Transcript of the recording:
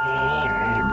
Amen.